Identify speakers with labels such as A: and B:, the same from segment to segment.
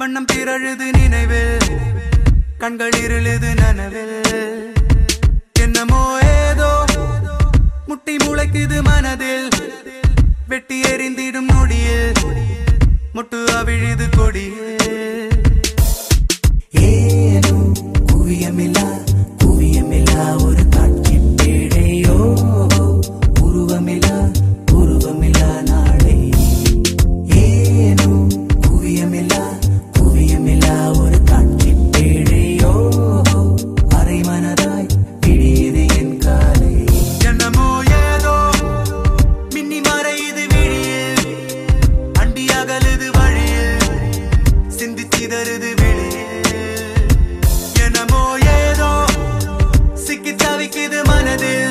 A: வண்ணம் பிறழுது நினைவில் கண்கள் இருளுது நனவில். என்னமோ ஏதோ முட்டி முளைக்குது மனதில் வெட்டி எறிந்திடும் நொடியில் முட்டு அவிழுது கொடியில்.
B: ஏனோ குவியமில்லா குவியமில்லா ஒரு
A: காட்டு சிதறுது வெளியே. என்னமோ ஏதோ சிக்கி தவிக்குது மனதில்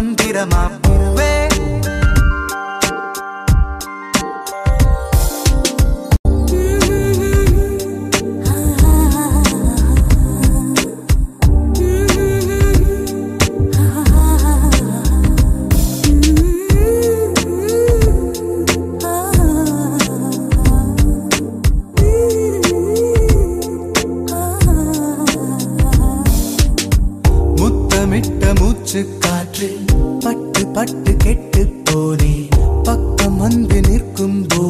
B: mandira mapa கெட்டு போனே பக்கம் வந்து நிற்கும் போது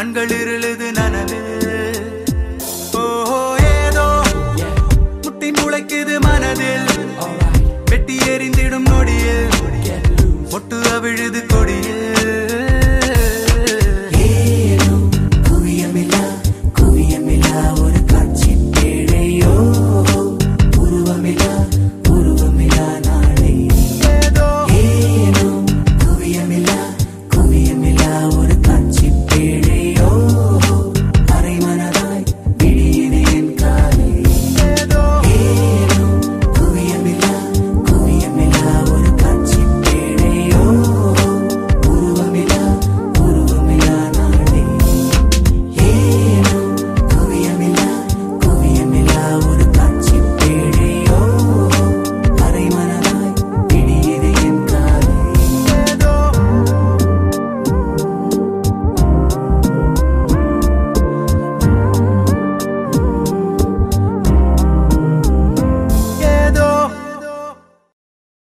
A: கண்கள் இருளுது நனவு. ஓ ஏதோ முட்டி முளைக்குது மனதில். வெட்டி எறிந்திடும் நொடியில். மொட்டு அவிழுது